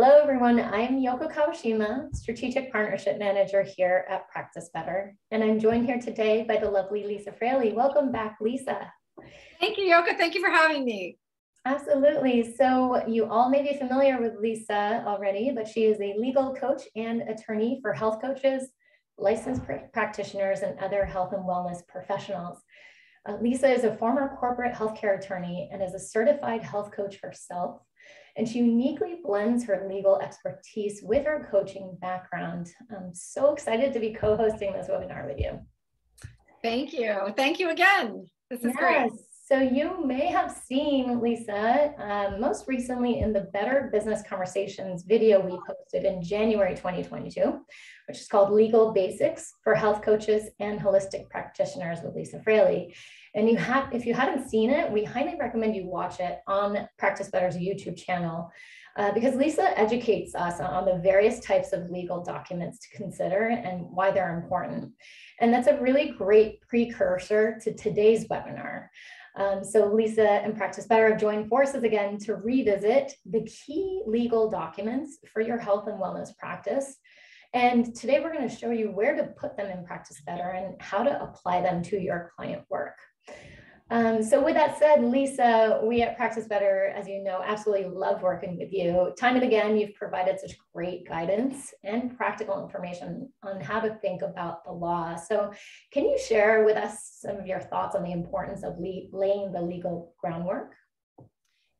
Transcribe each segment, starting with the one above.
Hello, everyone. I'm Yoko Kawashima, Strategic Partnership Manager here at Practice Better. And I'm joined here today by the lovely Lisa Fraley. Welcome back, Lisa. Thank you, Yoko. Thank you for having me. Absolutely. So you all may be familiar with Lisa already, but she is a legal coach and attorney for health coaches, licensed pr practitioners, and other health and wellness professionals. Uh, Lisa is a former corporate healthcare attorney and is a certified health coach herself. And she uniquely blends her legal expertise with her coaching background. I'm so excited to be co-hosting this webinar with you. Thank you. Thank you again. This is yes. great. So you may have seen Lisa um, most recently in the Better Business Conversations video we posted in January 2022, which is called Legal Basics for Health Coaches and Holistic Practitioners with Lisa Fraley. And you have, if you haven't seen it, we highly recommend you watch it on Practice Better's YouTube channel. Uh, because Lisa educates us on the various types of legal documents to consider and why they're important. And that's a really great precursor to today's webinar. Um, so Lisa and Practice Better have joined forces again to revisit the key legal documents for your health and wellness practice. And today we're going to show you where to put them in Practice Better and how to apply them to your client work. Um, so with that said, Lisa, we at Practice Better, as you know, absolutely love working with you. Time and again, you've provided such great guidance and practical information on how to think about the law. So can you share with us some of your thoughts on the importance of laying the legal groundwork?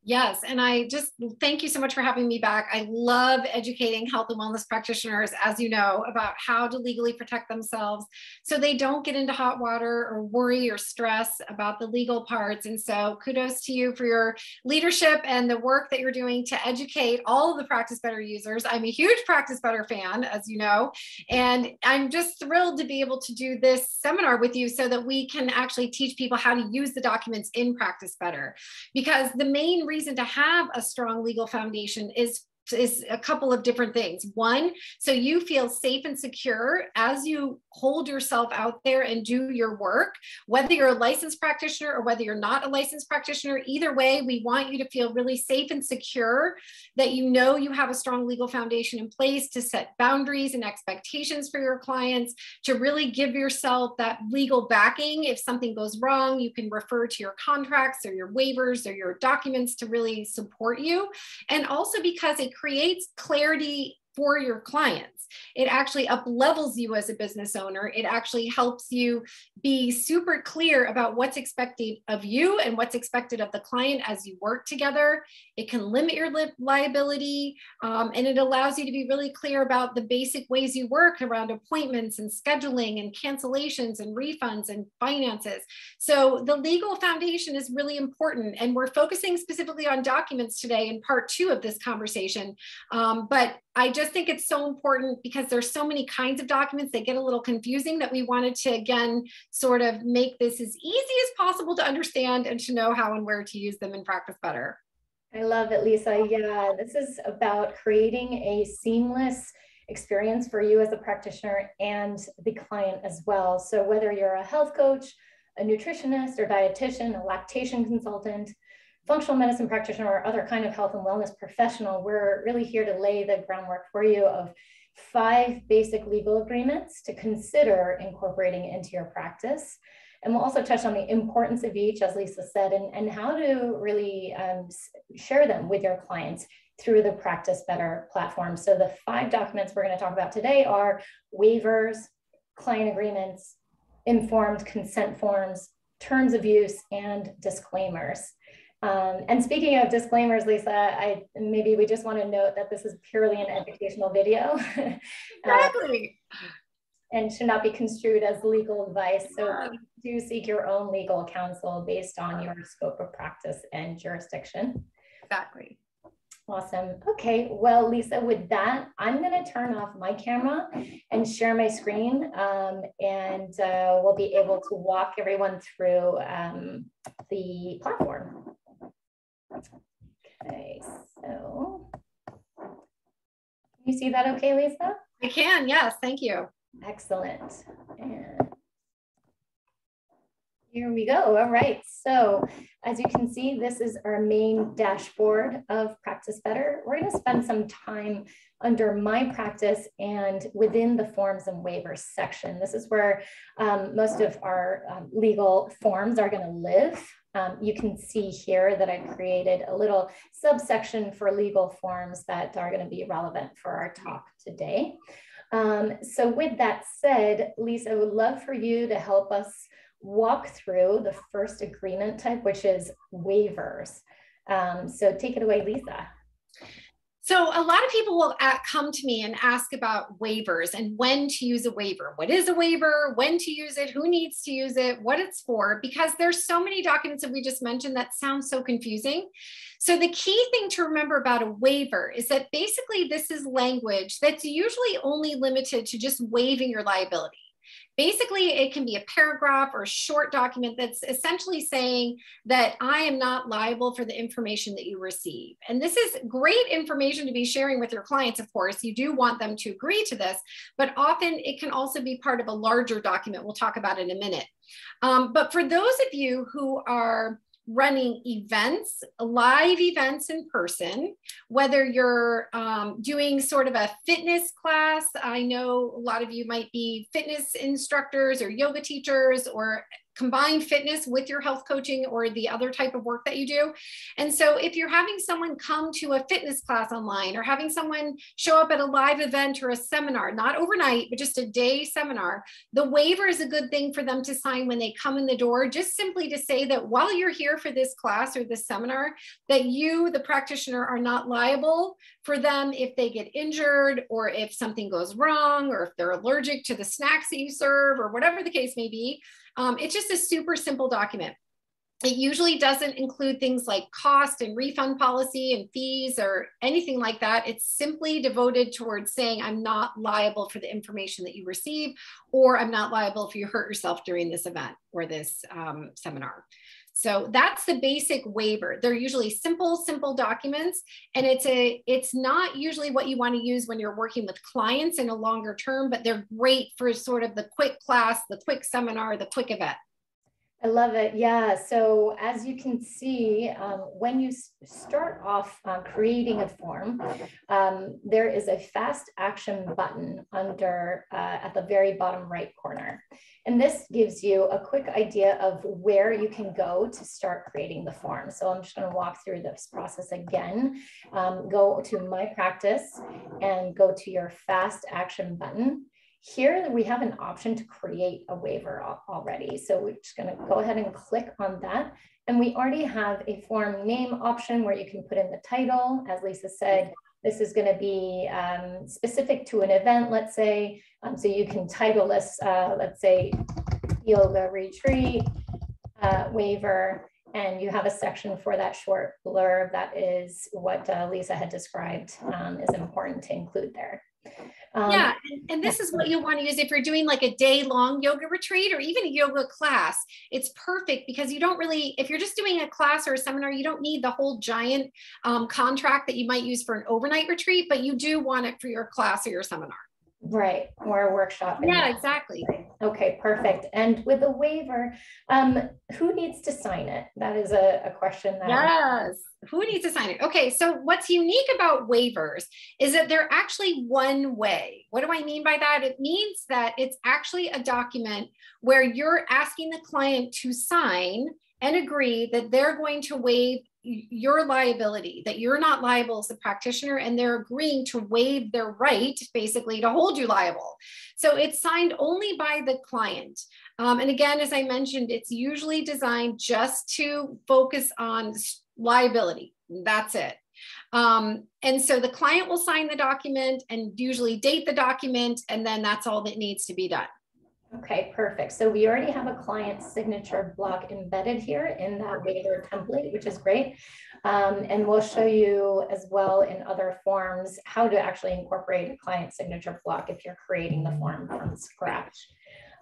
Yes, and I just thank you so much for having me back. I love educating health and wellness practitioners, as you know, about how to legally protect themselves so they don't get into hot water or worry or stress about the legal parts. And so, kudos to you for your leadership and the work that you're doing to educate all of the Practice Better users. I'm a huge Practice Better fan, as you know, and I'm just thrilled to be able to do this seminar with you so that we can actually teach people how to use the documents in Practice Better. Because the main reason to have a strong legal foundation is is a couple of different things. One, so you feel safe and secure as you hold yourself out there and do your work, whether you're a licensed practitioner or whether you're not a licensed practitioner. Either way, we want you to feel really safe and secure that you know you have a strong legal foundation in place to set boundaries and expectations for your clients, to really give yourself that legal backing. If something goes wrong, you can refer to your contracts or your waivers or your documents to really support you. And also because it creates clarity for your clients. It actually up levels you as a business owner. It actually helps you be super clear about what's expected of you and what's expected of the client as you work together. It can limit your li liability um, and it allows you to be really clear about the basic ways you work around appointments and scheduling and cancellations and refunds and finances. So the legal foundation is really important and we're focusing specifically on documents today in part two of this conversation. Um, but I just think it's so important because there's so many kinds of documents that get a little confusing that we wanted to again sort of make this as easy as possible to understand and to know how and where to use them in practice better. I love it, Lisa. Yeah, this is about creating a seamless experience for you as a practitioner and the client as well. So whether you're a health coach, a nutritionist or dietitian, a lactation consultant, functional medicine practitioner or other kind of health and wellness professional, we're really here to lay the groundwork for you of five basic legal agreements to consider incorporating into your practice. And we'll also touch on the importance of each, as Lisa said, and, and how to really um, share them with your clients through the Practice Better platform. So the five documents we're going to talk about today are waivers, client agreements, informed consent forms, terms of use, and disclaimers. Um, and speaking of disclaimers, Lisa, I maybe we just want to note that this is purely an educational video. Exactly. uh, and should not be construed as legal advice. So do seek your own legal counsel based on your scope of practice and jurisdiction. Exactly. Awesome. Okay. Well, Lisa, with that, I'm going to turn off my camera and share my screen, um, and uh, we'll be able to walk everyone through um, the platform. Okay, so can you see that okay, Lisa? I can, yes, thank you. Excellent. And here we go. All right. So As you can see, this is our main dashboard of Practice Better. We're gonna spend some time under my practice and within the forms and waivers section. This is where um, most of our um, legal forms are gonna live. Um, you can see here that I created a little subsection for legal forms that are gonna be relevant for our talk today. Um, so with that said, Lisa, I would love for you to help us walk through the first agreement type, which is waivers. Um, so take it away, Lisa. So a lot of people will uh, come to me and ask about waivers and when to use a waiver. What is a waiver? When to use it? Who needs to use it? What it's for? Because there's so many documents that we just mentioned that sound so confusing. So the key thing to remember about a waiver is that basically this is language that's usually only limited to just waiving your liability. Basically, it can be a paragraph or a short document that's essentially saying that I am not liable for the information that you receive. And this is great information to be sharing with your clients, of course. You do want them to agree to this, but often it can also be part of a larger document. We'll talk about in a minute. Um, but for those of you who are running events, live events in person, whether you're um, doing sort of a fitness class. I know a lot of you might be fitness instructors or yoga teachers or combine fitness with your health coaching or the other type of work that you do. And so if you're having someone come to a fitness class online or having someone show up at a live event or a seminar, not overnight, but just a day seminar, the waiver is a good thing for them to sign when they come in the door, just simply to say that while you're here for this class or this seminar, that you, the practitioner, are not liable for them if they get injured or if something goes wrong or if they're allergic to the snacks that you serve or whatever the case may be. Um, it's just a super simple document. It usually doesn't include things like cost and refund policy and fees or anything like that. It's simply devoted towards saying, I'm not liable for the information that you receive, or I'm not liable if you hurt yourself during this event or this um, seminar. So that's the basic waiver. They're usually simple, simple documents, and it's a it's not usually what you want to use when you're working with clients in a longer term, but they're great for sort of the quick class, the quick seminar, the quick event. I love it. Yeah. So as you can see, um, when you start off uh, creating a form, um, there is a fast action button under uh, at the very bottom right corner. And this gives you a quick idea of where you can go to start creating the form. So I'm just going to walk through this process again. Um, go to my practice and go to your fast action button. Here we have an option to create a waiver already. So we're just gonna go ahead and click on that. And we already have a form name option where you can put in the title. As Lisa said, this is gonna be um, specific to an event, let's say. Um, so you can title this, uh, let's say, yoga retreat uh, waiver and you have a section for that short blurb that is what uh, Lisa had described um, is important to include there. Um, yeah, and, and, this is what you want to use if you're doing like a day long yoga retreat or even a yoga class. It's perfect because you don't really, if you're just doing a class or a seminar, you don't need the whole giant um, contract that you might use for an overnight retreat, but you do want it for your class or your seminar. Right, or a workshop. Yeah, exactly. Okay, perfect. And with the waiver, um, who needs to sign it? That is a, a question that. Yes, who needs to sign it? Okay, so what's unique about waivers is that they're actually one way. What do I mean by that? It means that it's actually a document where you're asking the client to sign and agree that they're going to waive your liability, that you're not liable as a practitioner, and they're agreeing to waive their right basically to hold you liable. So it's signed only by the client. Um, and again, as I mentioned, it's usually designed just to focus on liability. That's it. Um, and so the client will sign the document and usually date the document, and then that's all that needs to be done. Okay, perfect. So we already have a client signature block embedded here in that waiver template, which is great. Um, and we'll show you as well in other forms how to actually incorporate a client signature block if you're creating the form from scratch.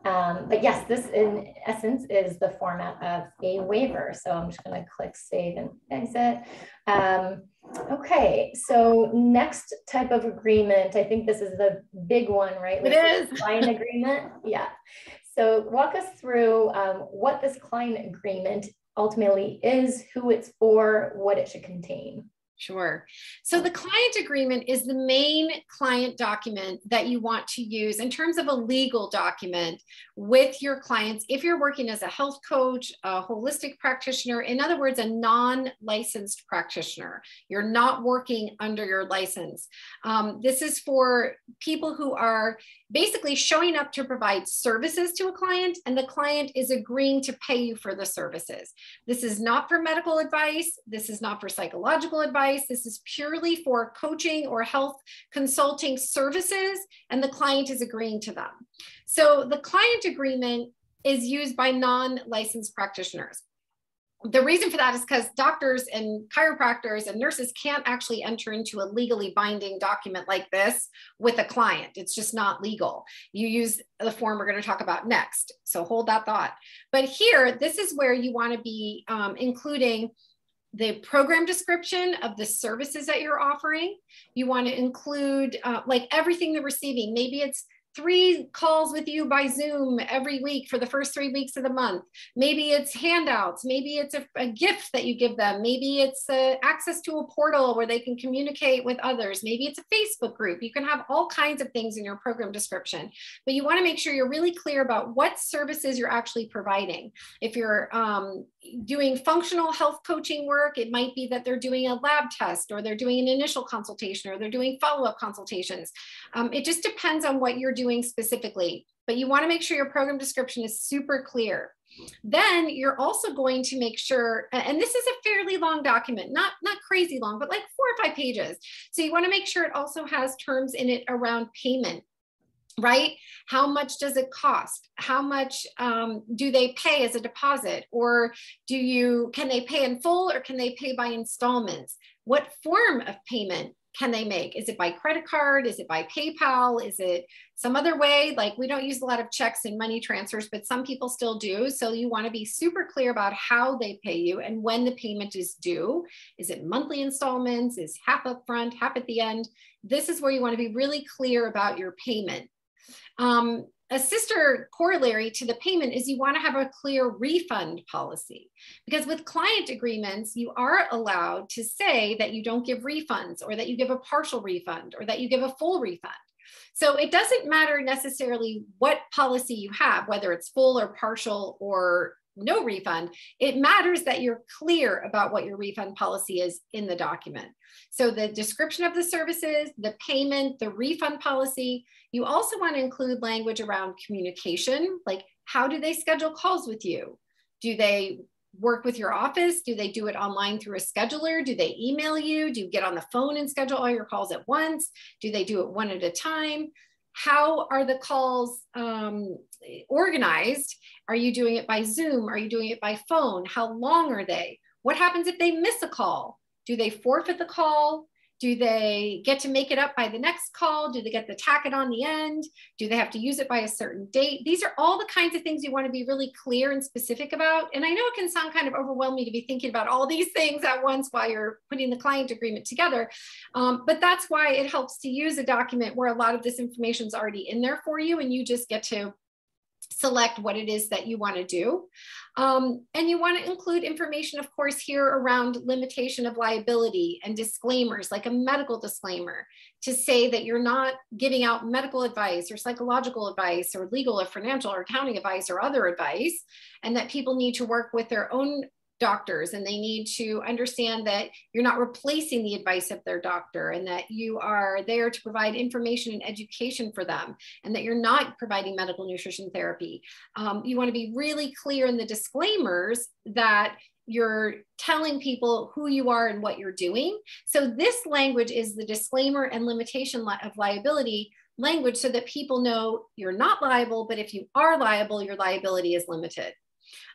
Um, but yes, this in essence is the format of a waiver. So I'm just going to click save and exit. Um, okay, so next type of agreement, I think this is the big one, right? It is. Client agreement. Yeah. So walk us through um, what this client agreement ultimately is, who it's for, what it should contain. Sure. So the client agreement is the main client document that you want to use in terms of a legal document with your clients. If you're working as a health coach, a holistic practitioner, in other words, a non licensed practitioner, you're not working under your license. Um, this is for people who are basically showing up to provide services to a client and the client is agreeing to pay you for the services. This is not for medical advice. This is not for psychological advice. This is purely for coaching or health consulting services and the client is agreeing to them. So the client agreement is used by non-licensed practitioners the reason for that is because doctors and chiropractors and nurses can't actually enter into a legally binding document like this with a client. It's just not legal. You use the form we're going to talk about next. So hold that thought. But here, this is where you want to be um, including the program description of the services that you're offering. You want to include uh, like everything they're receiving. Maybe it's three calls with you by Zoom every week for the first three weeks of the month. Maybe it's handouts. Maybe it's a, a gift that you give them. Maybe it's uh, access to a portal where they can communicate with others. Maybe it's a Facebook group. You can have all kinds of things in your program description, but you want to make sure you're really clear about what services you're actually providing. If you're um, doing functional health coaching work, it might be that they're doing a lab test or they're doing an initial consultation or they're doing follow up consultations. Um, it just depends on what you're doing doing specifically, but you want to make sure your program description is super clear. Then you're also going to make sure, and this is a fairly long document, not, not crazy long, but like four or five pages. So you want to make sure it also has terms in it around payment right? How much does it cost? How much um, do they pay as a deposit? Or do you, can they pay in full or can they pay by installments? What form of payment can they make? Is it by credit card? Is it by PayPal? Is it some other way? Like we don't use a lot of checks and money transfers, but some people still do. So you want to be super clear about how they pay you and when the payment is due. Is it monthly installments? Is half up front, half at the end? This is where you want to be really clear about your payment. Um, a sister corollary to the payment is you want to have a clear refund policy. Because with client agreements you are allowed to say that you don't give refunds or that you give a partial refund or that you give a full refund. So it doesn't matter necessarily what policy you have whether it's full or partial or no refund, it matters that you're clear about what your refund policy is in the document. So the description of the services, the payment, the refund policy, you also want to include language around communication, like how do they schedule calls with you? Do they work with your office? Do they do it online through a scheduler? Do they email you? Do you get on the phone and schedule all your calls at once? Do they do it one at a time? How are the calls um, organized? Are you doing it by Zoom? Are you doing it by phone? How long are they? What happens if they miss a call? Do they forfeit the call? Do they get to make it up by the next call? Do they get to tack it on the end? Do they have to use it by a certain date? These are all the kinds of things you want to be really clear and specific about. And I know it can sound kind of overwhelming to be thinking about all these things at once while you're putting the client agreement together. Um, but that's why it helps to use a document where a lot of this information is already in there for you and you just get to select what it is that you want to do. Um, and you want to include information, of course, here around limitation of liability and disclaimers, like a medical disclaimer to say that you're not giving out medical advice or psychological advice or legal or financial or accounting advice or other advice, and that people need to work with their own doctors and they need to understand that you're not replacing the advice of their doctor and that you are there to provide information and education for them and that you're not providing medical nutrition therapy. Um, you want to be really clear in the disclaimers that you're telling people who you are and what you're doing. So this language is the disclaimer and limitation of liability language so that people know you're not liable, but if you are liable, your liability is limited.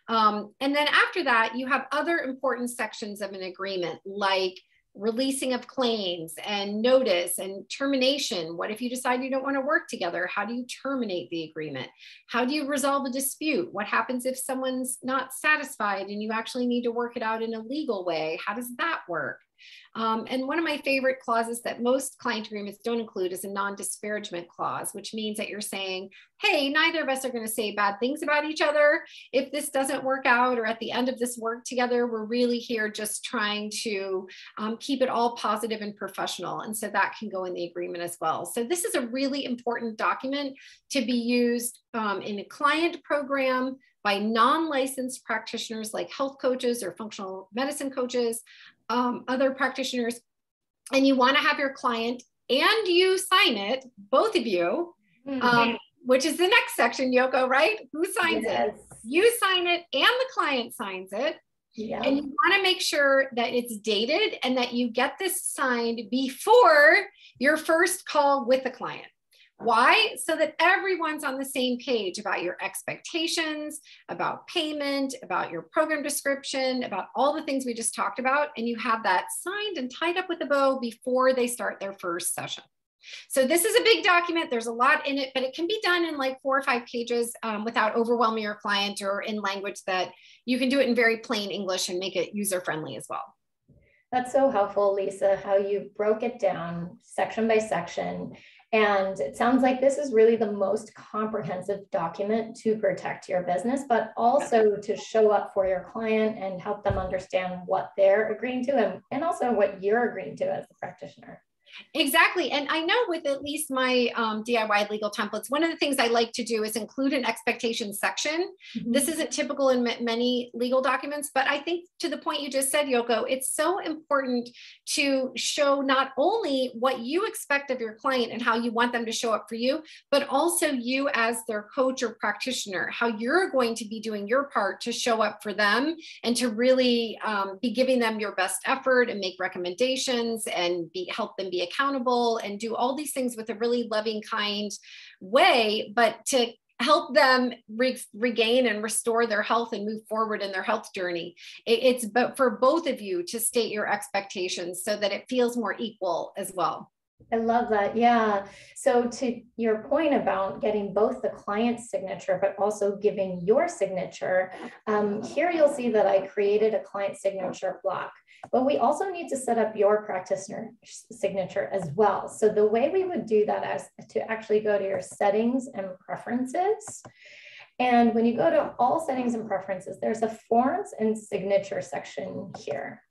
Um, and then after that, you have other important sections of an agreement like releasing of claims and notice and termination. What if you decide you don't want to work together? How do you terminate the agreement? How do you resolve a dispute? What happens if someone's not satisfied and you actually need to work it out in a legal way? How does that work? Um, and one of my favorite clauses that most client agreements don't include is a non disparagement clause, which means that you're saying, hey, neither of us are going to say bad things about each other. If this doesn't work out or at the end of this work together, we're really here just trying to um, keep it all positive and professional. And so that can go in the agreement as well. So this is a really important document to be used um, in a client program by non-licensed practitioners like health coaches or functional medicine coaches, um, other practitioners. And you wanna have your client and you sign it, both of you, mm-hmm. um, which is the next section, Yoko, right? Who signs yes. it? You sign it and the client signs it. Yeah. And you want to make sure that it's dated and that you get this signed before your first call with the client. Why? So that everyone's on the same page about your expectations, about payment, about your program description, about all the things we just talked about. And you have that signed and tied up with a bow before they start their first session. So this is a big document. There's a lot in it, but it can be done in like four or five pages um, without overwhelming your client or in language that you can do it in very plain English and make it user friendly as well. That's so helpful, Lisa, how you broke it down section by section. And it sounds like this is really the most comprehensive document to protect your business, but also to show up for your client and help them understand what they're agreeing to and, and also what you're agreeing to as a practitioner. Exactly. And I know with at least my um, DIY legal templates, one of the things I like to do is include an expectation section. Mm-hmm. This isn't typical in m- many legal documents, but I think to the point you just said, Yoko, it's so important to show not only what you expect of your client and how you want them to show up for you, but also you as their coach or practitioner, how you're going to be doing your part to show up for them and to really um, be giving them your best effort and make recommendations and be help them be accountable and do all these things with a really loving, kind way, but to help them re- regain and restore their health and move forward in their health journey. It, it's but for both of you to state your expectations so that it feels more equal as well. I love that. Yeah. So, to your point about getting both the client's signature, but also giving your signature, um, here you'll see that I created a client signature block. But we also need to set up your practitioner signature as well. So, the way we would do that is to actually go to your settings and preferences. And when you go to all settings and preferences, there's a forms and signature section here.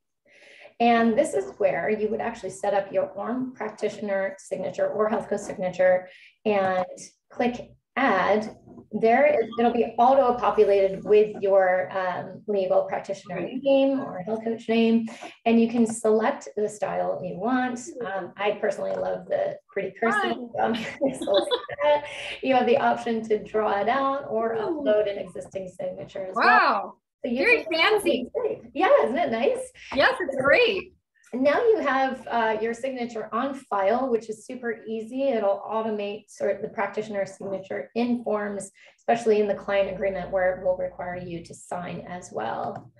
And this is where you would actually set up your own practitioner signature or health coach signature and click add. There, it'll be auto populated with your um, legal practitioner name or health coach name, and you can select the style you want. Um, I personally love the pretty cursive. Um, you have the option to draw it out or upload an existing signature as wow. well. So Very fancy. Yeah, isn't it nice? Yes, it's great. Now you have uh, your signature on file, which is super easy. It'll automate sort of the practitioner signature in forms, especially in the client agreement where it will require you to sign as well.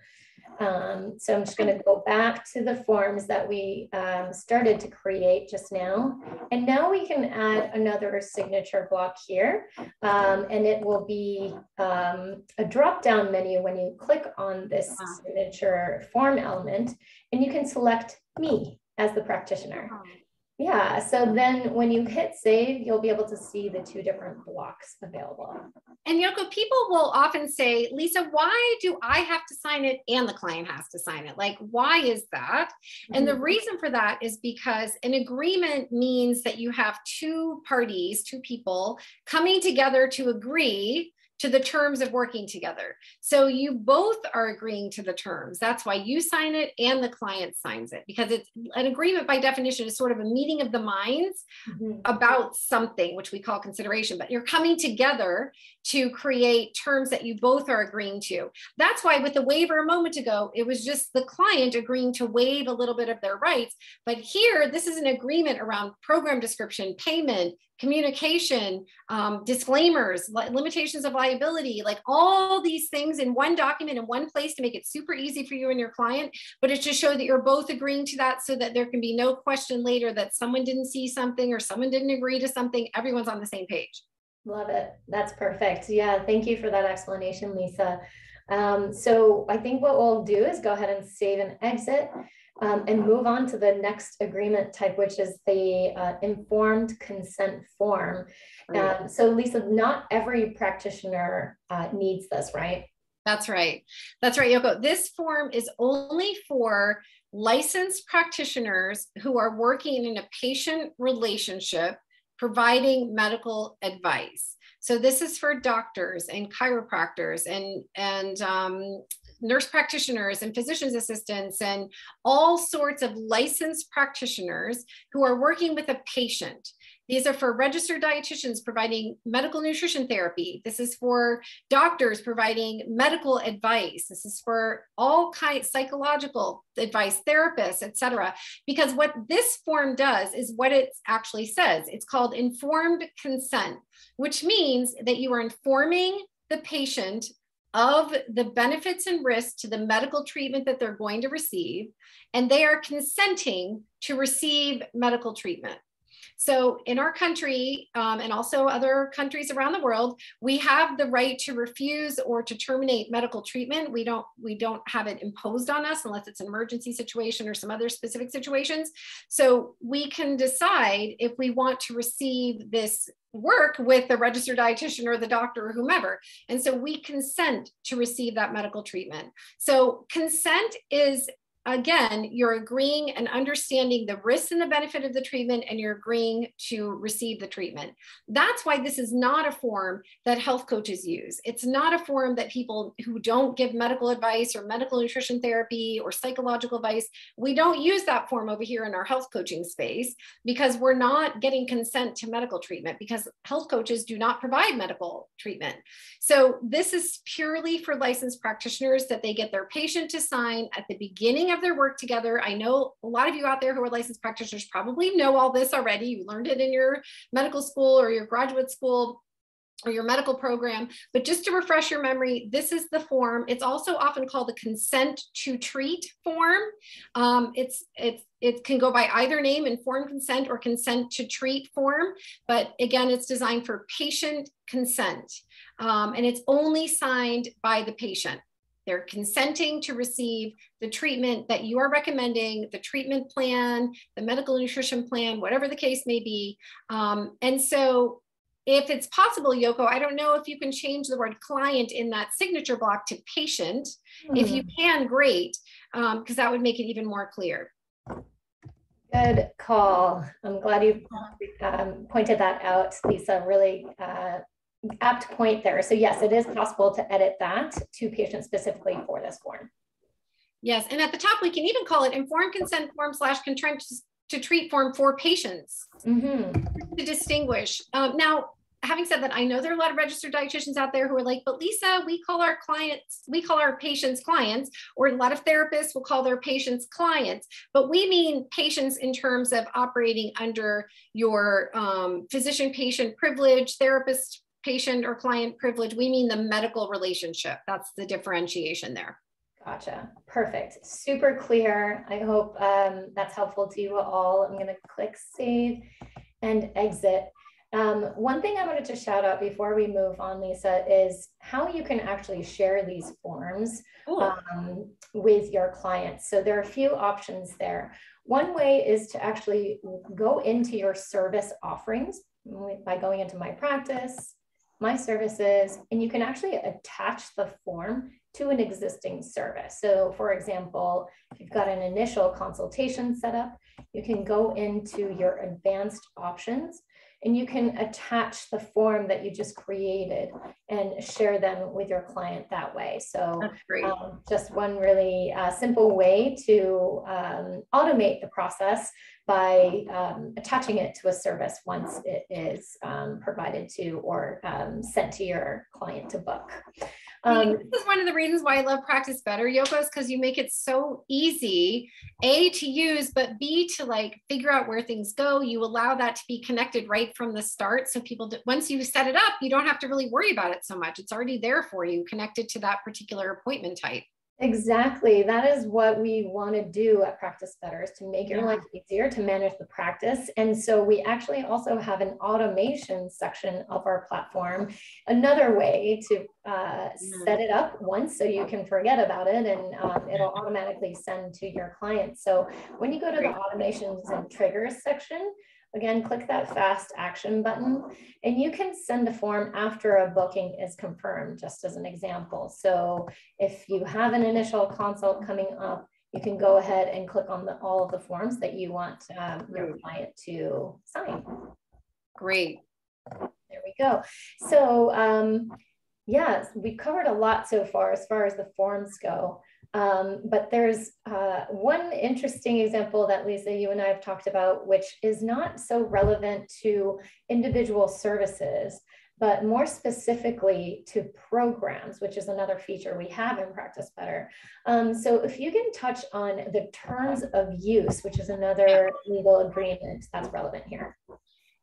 Um, so I'm just going to go back to the forms that we um, started to create just now. And now we can add another signature block here. Um, and it will be um, a drop-down menu when you click on this signature form element. And you can select me as the practitioner. Yeah, so then when you hit save, you'll be able to see the two different blocks available. And Yoko, people will often say, Lisa, why do I have to sign it and the client has to sign it? Like, why is that? Mm-hmm. And the mm-hmm. reason for that is because an agreement means that you have two parties, two people coming together to agree to the terms of working together. So you both are agreeing to the terms. That's why you sign it and the client signs it because it's an agreement by definition is sort of a meeting of the minds mm-hmm. about something, which we call consideration, but you're coming together to create terms that you both are agreeing to. That's why with the waiver a moment ago, it was just the client agreeing to waive a little bit of their rights. But here, this is an agreement around program description, payment, communication, um, disclaimers, limitations of liability, like all these things in one document in one place to make it super easy for you and your client. But it's to show that you're both agreeing to that so that there can be no question later that someone didn't see something or someone didn't agree to something. Everyone's on the same page. Love it. That's perfect. Yeah, thank you for that explanation, Lisa. Um, so I think what we'll do is go ahead and save and exit. Um, and move on to the next agreement type, which is the uh, informed consent form. Um, so, Lisa, not every practitioner uh, needs this, right? That's right. That's right, Yoko. This form is only for licensed practitioners who are working in a patient relationship providing medical advice. So this is for doctors and chiropractors and, and um, nurse practitioners and physician's assistants and all sorts of licensed practitioners who are working with a patient. These are for registered dietitians providing medical nutrition therapy. This is for doctors providing medical advice. This is for all kinds psychological advice, therapists, etc. Because what this form does is what it actually says. It's called informed consent, which means that you are informing the patient of the benefits and risks to the medical treatment that they're going to receive, and they are consenting to receive medical treatment. So in our country um, and also other countries around the world, we have the right to refuse or to terminate medical treatment. We don't we don't have it imposed on us unless it's an emergency situation or some other specific situations. So we can decide if we want to receive this work with the registered dietitian or the doctor or whomever. And so we consent to receive that medical treatment. So consent is again, you're agreeing and understanding the risks and the benefit of the treatment, and you're agreeing to receive the treatment. That's why this is not a form that health coaches use. It's not a form that people who don't give medical advice or medical nutrition therapy or psychological advice, we don't use that form over here in our health coaching space because we're not getting consent to medical treatment because health coaches do not provide medical treatment. So this is purely for licensed practitioners that they get their patient to sign at the beginning of their work together. I know a lot of you out there who are licensed practitioners probably know all this already. You learned it in your medical school or your graduate school or your medical program. But just to refresh your memory, this is the form. It's also often called the consent to treat form. Um, it's it's it can go by either name, informed consent or consent to treat form. But again, it's designed for patient consent. Um, and it's only signed by the patient. They're consenting to receive the treatment that you are recommending, the treatment plan, the medical nutrition plan, whatever the case may be. Um, and so if it's possible, Yoko, I don't know if you can change the word client in that signature block to patient. Mm. If you hmm. can, great, because um, that would make it even more clear. Good call. I'm glad you um, pointed that out, Lisa. Really uh, apt point there. So yes, it is possible to edit that to patient specifically for this form. Yes, and at the top, we can even call it informed consent form slash consent to treat form for patients mm-hmm. to distinguish. Um, now, having said that, I know there are a lot of registered dietitians out there who are like, but Lisa, we call our clients, we call our patients clients, or a lot of therapists will call their patients clients, but we mean patients in terms of operating under your um, physician patient privilege, therapist patient or client privilege. We mean the medical relationship. That's the differentiation there. Gotcha. Perfect. Super clear. I hope um, that's helpful to you all. I'm going to click save and exit. Um, one thing I wanted to shout out before we move on, Lisa, is how you can actually share these forms um, with your clients. So there are a few options there. One way is to actually go into your service offerings by going into my practice, my services, and you can actually attach the form to an existing service. So for example, if you've got an initial consultation set up, you can go into your advanced options and you can attach the form that you just created and share them with your client that way. So um, just one really uh, simple way to um, automate the process by um, attaching it to a service once it is um, provided to or um, sent to your client to book. Um, this is one of the reasons why I love practice better, Yoko, is because you make it so easy, A, to use, but B, to like figure out where things go. You allow that to be connected right from the start. So people, do, once you set it up, you don't have to really worry about it so much. It's already there for you, connected to that particular appointment type. Exactly. That is what we want to do at Practice Better is to make your yeah. life easier to manage the practice. And so we actually also have an automation section of our platform, another way to uh, mm. set it up once so you can forget about it and um, it'll automatically send to your clients. So when you go to the automations and triggers section, Again, click that fast action button and you can send a form after a booking is confirmed, just as an example. So if you have an initial consult coming up, you can go ahead and click on the, all of the forms that you want um, your client to sign. Great. There we go. So um, yes, we covered a lot so far as far as the forms go. Um, but there's uh, one interesting example that Lisa, you and I have talked about, which is not so relevant to individual services, but more specifically to programs, which is another feature we have in Practice Better. Um, so if you can touch on the terms of use, which is another legal agreement that's relevant here.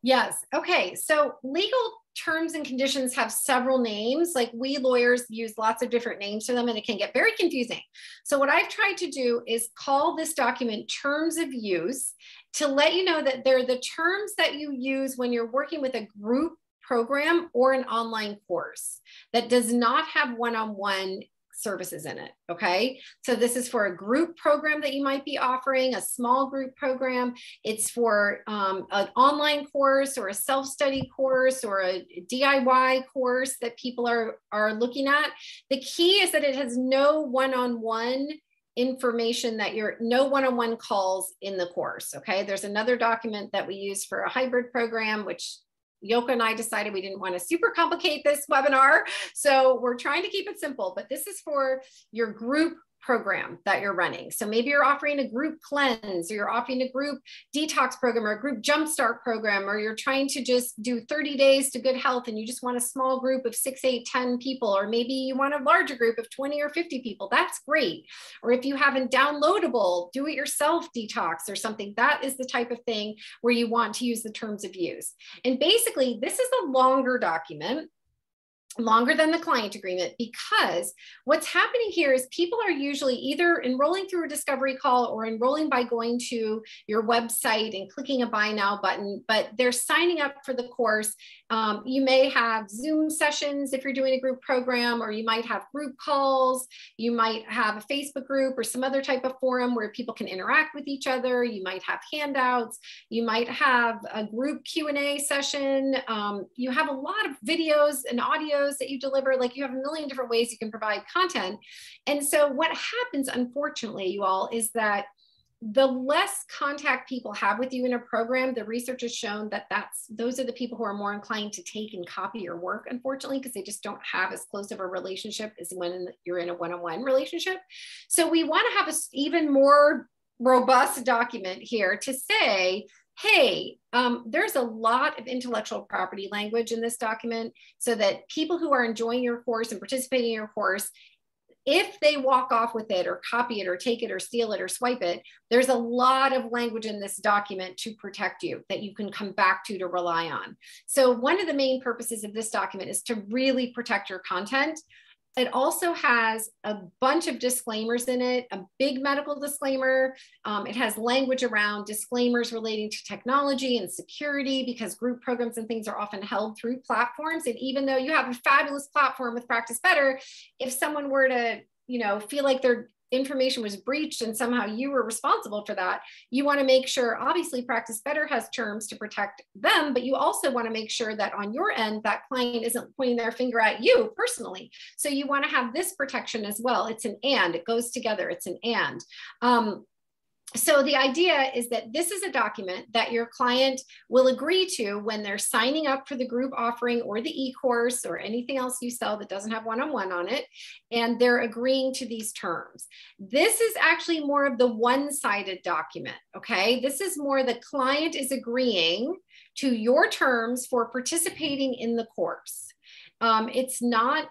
Yes. Okay. So legal terms and conditions have several names. Like we lawyers use lots of different names for them and it can get very confusing. So what I've tried to do is call this document terms of use to let you know that they're the terms that you use when you're working with a group program or an online course that does not have one-on-one services in it. Okay. So this is for a group program that you might be offering, a small group program. It's for um, an online course or a self-study course or a DIY course that people are, are looking at. The key is that it has no one-on-one information that you're no one-on-one calls in the course okay there's another document that we use for a hybrid program which Yoko and I decided we didn't want to super complicate this webinar. So we're trying to keep it simple, but this is for your group program that you're running. So maybe you're offering a group cleanse, or you're offering a group detox program, or a group jumpstart program, or you're trying to just do 30 days to good health and you just want a small group of six, eight, 10 people, or maybe you want a larger group of 20 or 50 people. That's great. Or if you have a downloadable, do it yourself detox or something, that is the type of thing where you want to use the terms of use. And basically, this is a longer document longer than the client agreement because what's happening here is people are usually either enrolling through a discovery call or enrolling by going to your website and clicking a buy now button, but they're signing up for the course. Um, you may have Zoom sessions if you're doing a group program, or you might have group calls. You might have a Facebook group or some other type of forum where people can interact with each other. You might have handouts. You might have a group Q&A session. Um, you have a lot of videos and audios that you deliver. Like you have a million different ways you can provide content. And so what happens, unfortunately, you all, is that the less contact people have with you in a program, the research has shown that that's those are the people who are more inclined to take and copy your work, unfortunately, because they just don't have as close of a relationship as when you're in a one-on-one relationship. So we want to have a even more robust document here to say hey, um, there's a lot of intellectual property language in this document so that people who are enjoying your course and participating in your course, if they walk off with it or copy it or take it or steal it or swipe it, there's a lot of language in this document to protect you that you can come back to to rely on. So one of the main purposes of this document is to really protect your content. It also has a bunch of disclaimers in it, a big medical disclaimer. Um, it has language around disclaimers relating to technology and security because group programs and things are often held through platforms. And even though you have a fabulous platform with Practice Better, if someone were to you know feel like they're information was breached and somehow you were responsible for that, you want to make sure, obviously, Practice Better has terms to protect them, but you also want to make sure that on your end, that client isn't pointing their finger at you personally. So you want to have this protection as well. It's an and, it goes together, it's an and. Um, so the idea is that this is a document that your client will agree to when they're signing up for the group offering or the e-course or anything else you sell that doesn't have one-on-one -on, it and they're agreeing to these terms. This is actually more of the one-sided document okay? This is more the client is agreeing to your terms for participating in the course. Um, it's not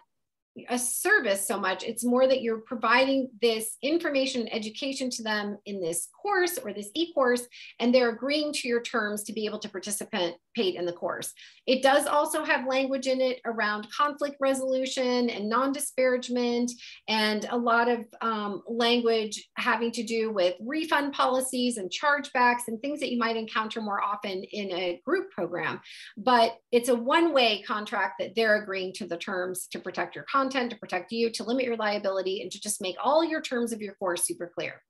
a service so much. It's more that you're providing this information and education to them in this course or this e-course, and they're agreeing to your terms to be able to participate participate in the course. It does also have language in it around conflict resolution and non-disparagement and a lot of um, language having to do with refund policies and chargebacks and things that you might encounter more often in a group program. But it's a one-way contract that they're agreeing to the terms to protect your content, to protect you, to limit your liability, and to just make all your terms of your course super clear.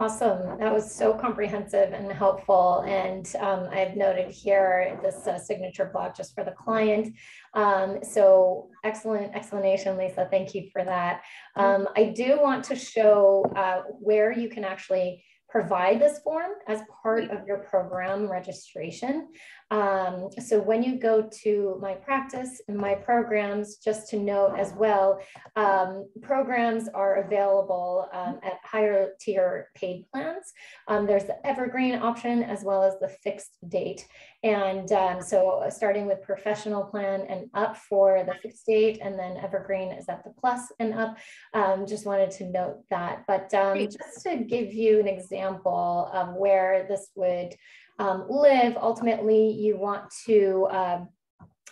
Awesome. That was so comprehensive and helpful. And um, I've noted here this uh, signature block just for the client. Um, so excellent explanation, Lisa. Thank you for that. Um, I do want to show uh, where you can actually provide this form as part of your program registration. Um, so when you go to my practice and my programs, just to note as well, um, programs are available um, at higher tier paid plans. Um, there's the evergreen option as well as the fixed date. And um, so starting with professional plan and up for the fixed date and then evergreen is at the plus and up. Um, just wanted to note that. But just to give you an example of where this would um, live, ultimately you want to uh,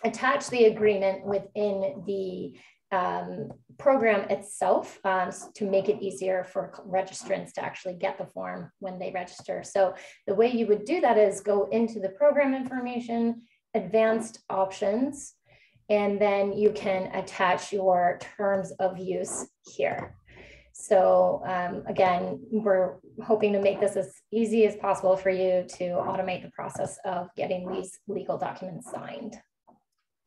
attach the agreement within the um, program itself um, to make it easier for registrants to actually get the form when they register. So the way you would do that is go into the program information, advanced options, and then you can attach your terms of use here. So um, again, we're hoping to make this as easy as possible for you to automate the process of getting these legal documents signed.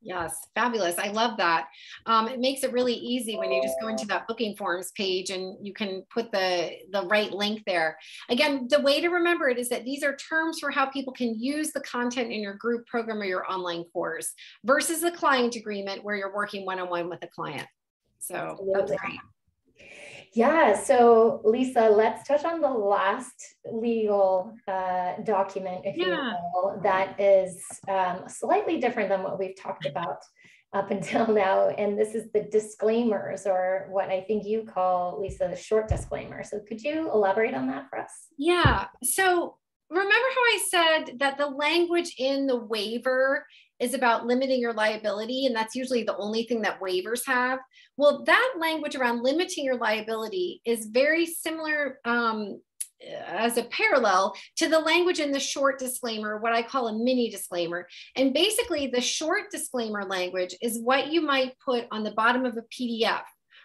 Yes, fabulous. I love that. Um, it makes it really easy when you just go into that booking forms page and you can put the, the right link there. Again, the way to remember it is that these are terms for how people can use the content in your group program or your online course versus the client agreement where you're working one-on-one -on -one with a client. So Absolutely. that's great. Yeah, so Lisa, let's touch on the last legal uh, document, if yeah. you will, that is um, slightly different than what we've talked about up until now. And this is the disclaimers, or what I think you call, Lisa, the short disclaimer. So could you elaborate on that for us? Yeah. So remember how I said that the language in the waiver is about limiting your liability, and that's usually the only thing that waivers have. Well, that language around limiting your liability is very similar um, as a parallel to the language in the short disclaimer, what I call a mini disclaimer. And basically, the short disclaimer language is what you might put on the bottom of a PDF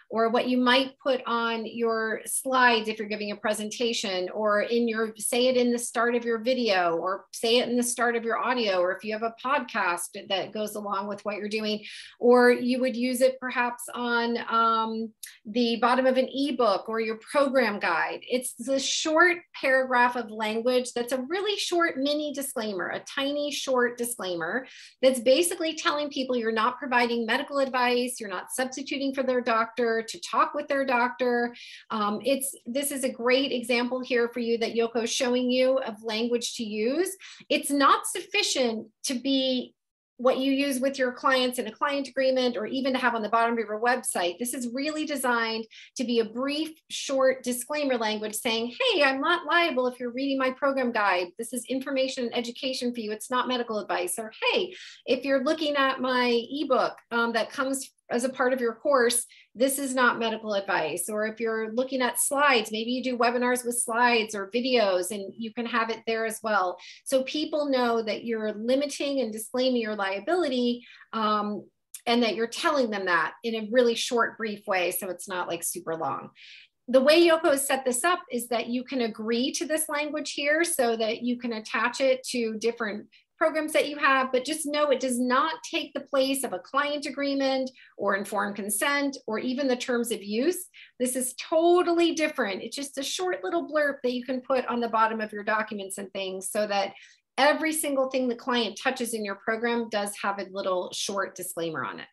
or what you might put on your slides if you're giving a presentation or in your say it in the start of your video or say it in the start of your audio or if you have a podcast that goes along with what you're doing or you would use it perhaps on um, the bottom of an ebook or your program guide. It's the short paragraph of language that's a really short mini disclaimer a tiny short disclaimer that's basically telling people you're not providing medical advice you're not substituting for their doctor to talk with their doctor. Um, it's this is a great example here for you that Yoko is showing you of language to use. It's not sufficient to be what you use with your clients in a client agreement or even to have on the bottom of your website. This is really designed to be a brief, short disclaimer language saying, hey, I'm not liable if you're reading my program guide. This is information and education for you. It's not medical advice. Or hey, if you're looking at my ebook um, that comes as a part of your course, this is not medical advice. Or if you're looking at slides, maybe you do webinars with slides or videos and you can have it there as well. So people know that you're limiting and disclaiming your liability um, and that you're telling them that in a really short, brief way. So it's not like super long the way Yoko has set this up is that you can agree to this language here so that you can attach it to different programs that you have, but just know it does not take the place of a client agreement or informed consent or even the terms of use. This is totally different. It's just a short little blurb that you can put on the bottom of your documents and things so that every single thing the client touches in your program does have a little short disclaimer on it.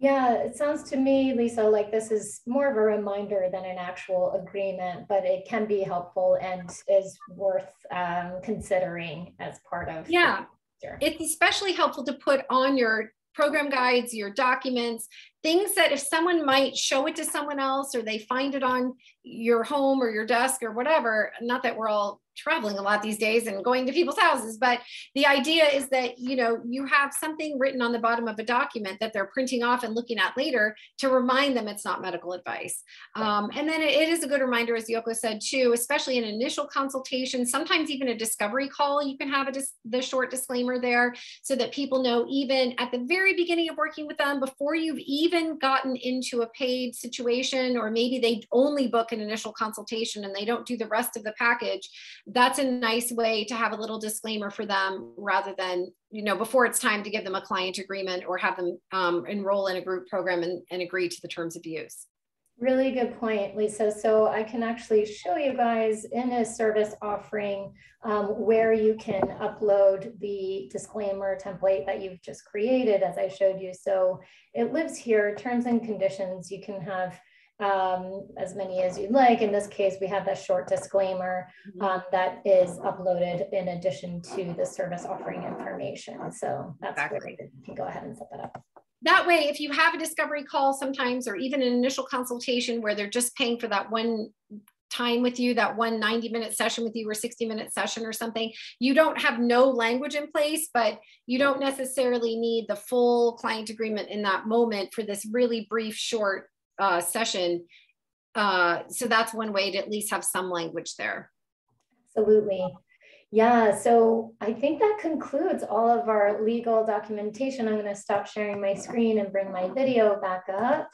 Yeah, it sounds to me, Lisa, like this is more of a reminder than an actual agreement, but it can be helpful and is worth um, considering as part of. Yeah, it's especially helpful to put on your program guides, your documents, things that if someone might show it to someone else or they find it on your home or your desk or whatever, not that we're all traveling a lot these days and going to people's houses. But the idea is that, you know, you have something written on the bottom of a document that they're printing off and looking at later to remind them it's not medical advice. Um, and then it, is a good reminder, as Yoko said too, especially in initial consultation, sometimes even a discovery call, you can have a dis the short disclaimer there so that people know even at the very beginning of working with them, before you've even gotten into a paid situation, or maybe they only book an initial consultation and they don't do the rest of the package, that's a nice way to have a little disclaimer for them rather than you know before it's time to give them a client agreement or have them um, enroll in a group program and, and agree to the terms of use Really good point, Lisa. So I can actually show you guys in a service offering um, where you can upload the disclaimer template that you've just created as I showed you. So it lives here, terms and conditions. You can have um, as many as you'd like. In this case, we have that short disclaimer mm-hmm. um, that is uploaded in addition to the service offering information. So that's exactly. great. You can go ahead and set that up. That way, if you have a discovery call sometimes, or even an initial consultation where they're just paying for that one time with you, that one 90 minute session with you or 60 minute session or something, you don't have no language in place, but you don't necessarily need the full client agreement in that moment for this really brief, short uh, session. Uh, so that's one way to at least have some language there. Absolutely. Yeah, so I think that concludes all of our legal documentation. I'm going to stop sharing my screen and bring my video back up.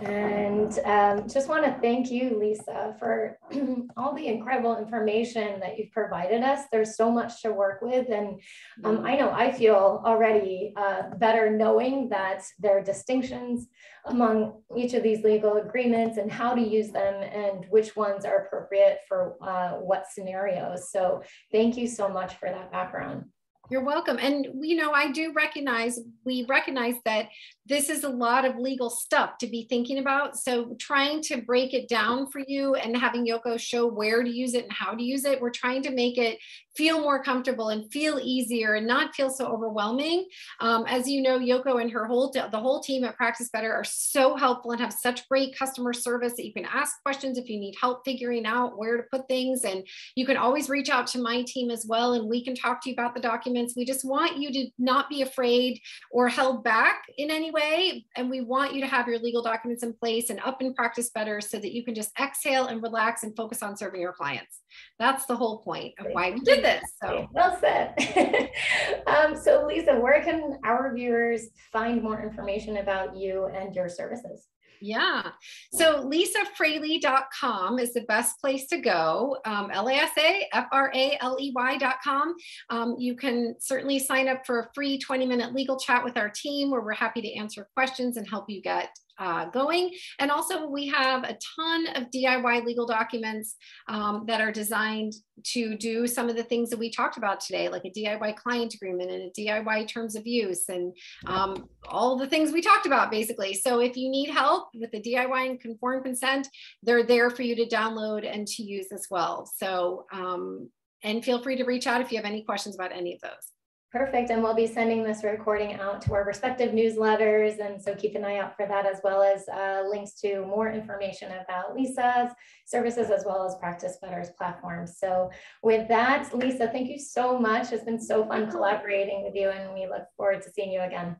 And um, just want to thank you, Lisa, for all the incredible information that you've provided us. There's so much to work with. And um, I know I feel already uh, better knowing that there are distinctions among each of these legal agreements and how to use them and which ones are appropriate for uh, what scenarios. So thank you so much for that background. You're welcome. And, you know, I do recognize, we recognize that this is a lot of legal stuff to be thinking about. So trying to break it down for you and having Yoko show where to use it and how to use it, we're trying to make it feel more comfortable and feel easier and not feel so overwhelming. Um, as you know, Yoko and her whole, the whole team at Practice Better are so helpful and have such great customer service that you can ask questions if you need help figuring out where to put things. And you can always reach out to my team as well and we can talk to you about the We just want you to not be afraid or held back in any way. And we want you to have your legal documents in place and up and practice better so that you can just exhale and relax and focus on serving your clients. That's the whole point of why we did this. So well said. um, so Lisa, where can our viewers find more information about you and your services? Yeah. So lisafraley.com is the best place to go. Um, L-I-S-A-F-R-A-L-E-Y.com. Um, you can certainly sign up for a free 20 minute legal chat with our team where we're happy to answer questions and help you get uh, going. And also we have a ton of DIY legal documents um, that are designed to do some of the things that we talked about today, like a DIY client agreement and a DIY terms of use and um, all the things we talked about basically. So if you need help with the DIY and conform consent, they're there for you to download and to use as well. So, um, and feel free to reach out if you have any questions about any of those. Perfect. And we'll be sending this recording out to our respective newsletters. And so keep an eye out for that, as well as uh, links to more information about Lisa's services, as well as Practice Better's platform. So with that, Lisa, thank you so much. It's been so fun collaborating with you, and we look forward to seeing you again.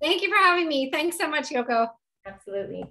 Thank you for having me. Thanks so much, Yoko. Absolutely.